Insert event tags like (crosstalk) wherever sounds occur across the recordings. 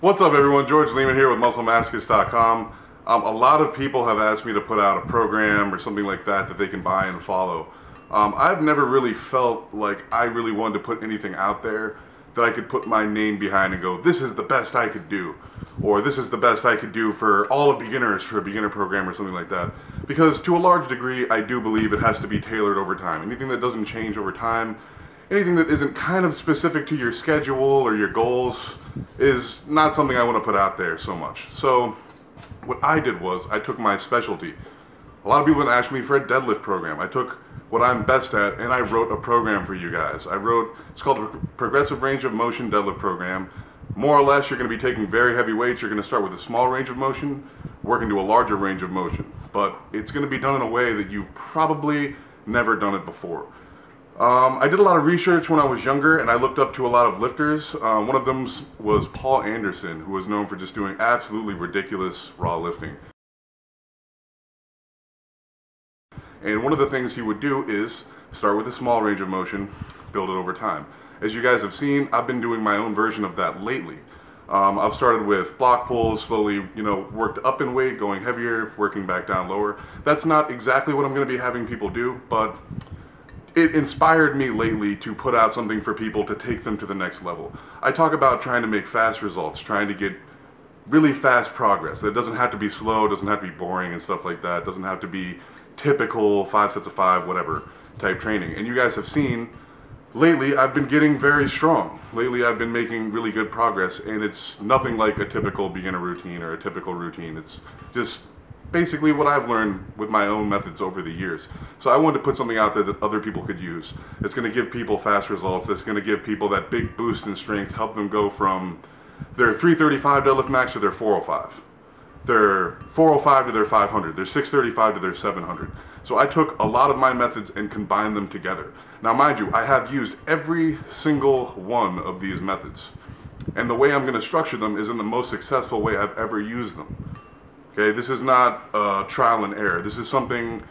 What's up, everyone? George Leeman here with MuscleMassochist.com. Um, a lot of people have asked me to put out a program or something like that that they can buy and follow. Um, I've never really felt like I really wanted to put anything out there that I could put my name behind and go, this is the best I could do, or this is the best I could do for all of beginners for a beginner program or something like that. Because to a large degree, I do believe it has to be tailored over time. Anything that doesn't change over time anything that isn't kind of specific to your schedule or your goals is not something I want to put out there so much. So what I did was I took my specialty. A lot of people asked me for a deadlift program. I took what I'm best at and I wrote a program for you guys. I wrote, it's called a Progressive Range of Motion Deadlift Program. More or less, you're going to be taking very heavy weights. You're going to start with a small range of motion, working to a larger range of motion. But it's going to be done in a way that you've probably never done it before. Um, I did a lot of research when I was younger and I looked up to a lot of lifters. Um, one of them was Paul Anderson, who was known for just doing absolutely ridiculous raw lifting. And one of the things he would do is start with a small range of motion, build it over time. As you guys have seen, I've been doing my own version of that lately. Um, I've started with block pulls, slowly, you know, worked up in weight, going heavier, working back down lower. That's not exactly what I'm going to be having people do, but it inspired me lately to put out something for people to take them to the next level. I talk about trying to make fast results, trying to get really fast progress. It doesn't have to be slow, doesn't have to be boring and stuff like that. It doesn't have to be typical five sets of five, whatever type training. And you guys have seen lately I've been getting very strong. Lately I've been making really good progress and it's nothing like a typical beginner routine or a typical routine. It's just basically what I've learned with my own methods over the years. So I wanted to put something out there that other people could use. It's going to give people fast results. It's going to give people that big boost in strength, help them go from their 335 deadlift max to their 405. Their 405 to their 500, their 635 to their 700. So I took a lot of my methods and combined them together. Now mind you, I have used every single one of these methods. And the way I'm going to structure them is in the most successful way I've ever used them. Okay, this is not uh, trial and error. This is something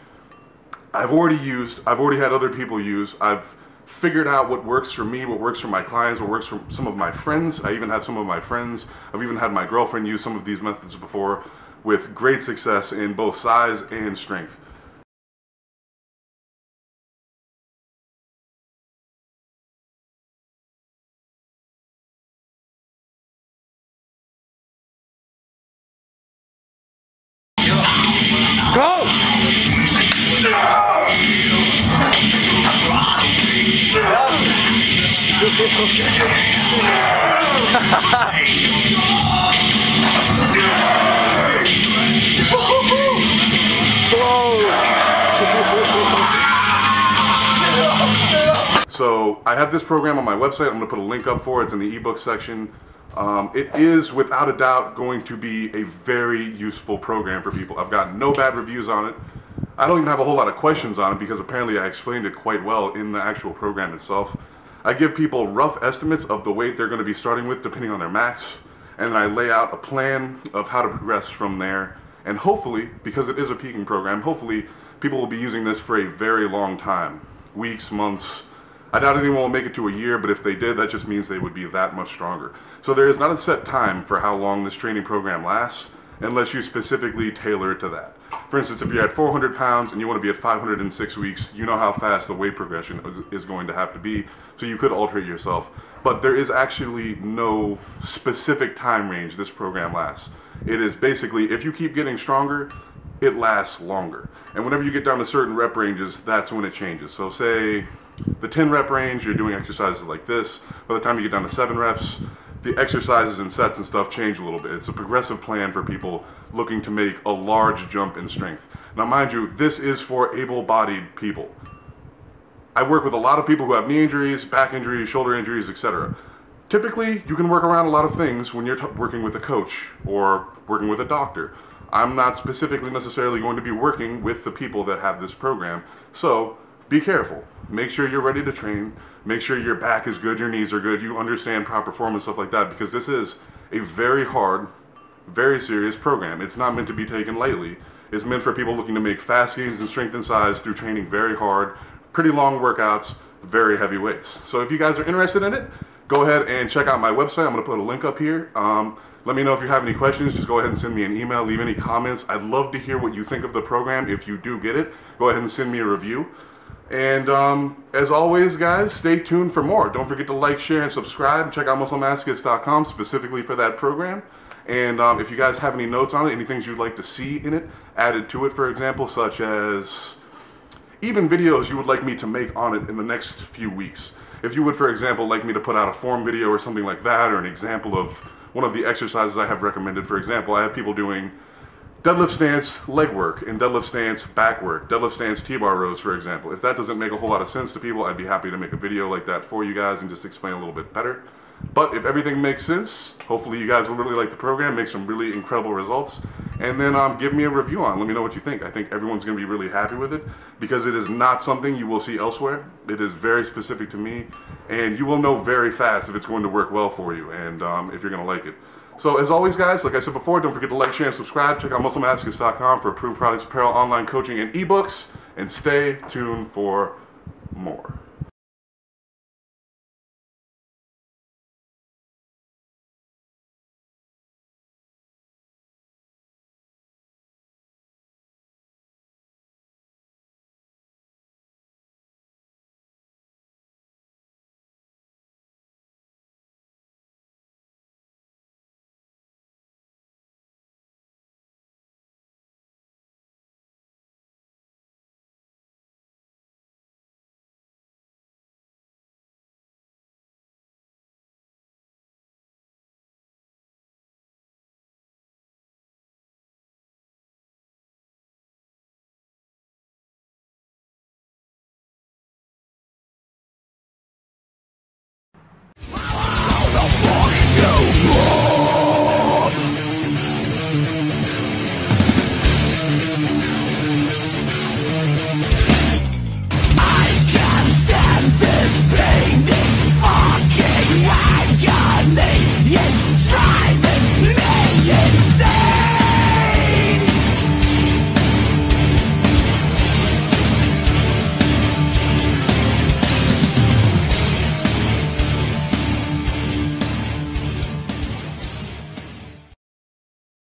I've already used, I've already had other people use. I've figured out what works for me, what works for my clients, what works for some of my friends. I even had some of my friends, I've even had my girlfriend use some of these methods before with great success in both size and strength. (laughs) so I have this program on my website. I'm going to put a link up for it. It's in the ebook section. Um, it is without a doubt going to be a very useful program for people. I've got no bad reviews on it. I don't even have a whole lot of questions on it because apparently I explained it quite well in the actual program itself. I give people rough estimates of the weight they're going to be starting with depending on their max, and then I lay out a plan of how to progress from there. And hopefully, because it is a peaking program, hopefully people will be using this for a very long time. Weeks, months. I doubt anyone will make it to a year, but if they did, that just means they would be that much stronger. So there is not a set time for how long this training program lasts unless you specifically tailor it to that. For instance, if you're at 400 pounds and you want to be at 506 weeks, you know how fast the weight progression is, is going to have to be, so you could alter it yourself. But there is actually no specific time range this program lasts. It is basically, if you keep getting stronger, it lasts longer. And whenever you get down to certain rep ranges, that's when it changes. So say the 10 rep range, you're doing exercises like this. By the time you get down to seven reps, the exercises and sets and stuff change a little bit. It's a progressive plan for people looking to make a large jump in strength. Now, mind you, this is for able-bodied people. I work with a lot of people who have knee injuries, back injuries, shoulder injuries, etc. Typically, you can work around a lot of things when you're working with a coach or working with a doctor. I'm not specifically necessarily going to be working with the people that have this program, so be careful. Make sure you're ready to train. Make sure your back is good, your knees are good, you understand proper form and stuff like that because this is a very hard, very serious program. It's not meant to be taken lightly. It's meant for people looking to make fast gains in strength and size through training very hard, pretty long workouts, very heavy weights. So if you guys are interested in it, go ahead and check out my website. I'm going to put a link up here. Um, Let me know if you have any questions. Just go ahead and send me an email. Leave any comments. I'd love to hear what you think of the program. If you do get it, go ahead and send me a review. And um, as always, guys, stay tuned for more. Don't forget to like, share, and subscribe. Check out musclemassochist.com specifically for that program. And um, if you guys have any notes on it, any things you'd like to see in it added to it, for example, such as even videos you would like me to make on it in the next few weeks. If you would, for example, like me to put out a form video or something like that, or an example of one of the exercises I have recommended. For example, I have people doing deadlift stance leg work and deadlift stance back work, deadlift stance T-bar rows, for example. If that doesn't make a whole lot of sense to people, I'd be happy to make a video like that for you guys and just explain a little bit better. But if everything makes sense, hopefully you guys will really like the program, make some really incredible results, and then um, give me a review on. Let me know what you think. I think everyone's going to be really happy with it because it is not something you will see elsewhere. It is very specific to me, and you will know very fast if it's going to work well for you and um, if you're going to like it. So as always, guys, like I said before, don't forget to like, share, and subscribe. Check out musclemassochist.com for approved products, apparel, online coaching, and ebooks. And stay tuned for more.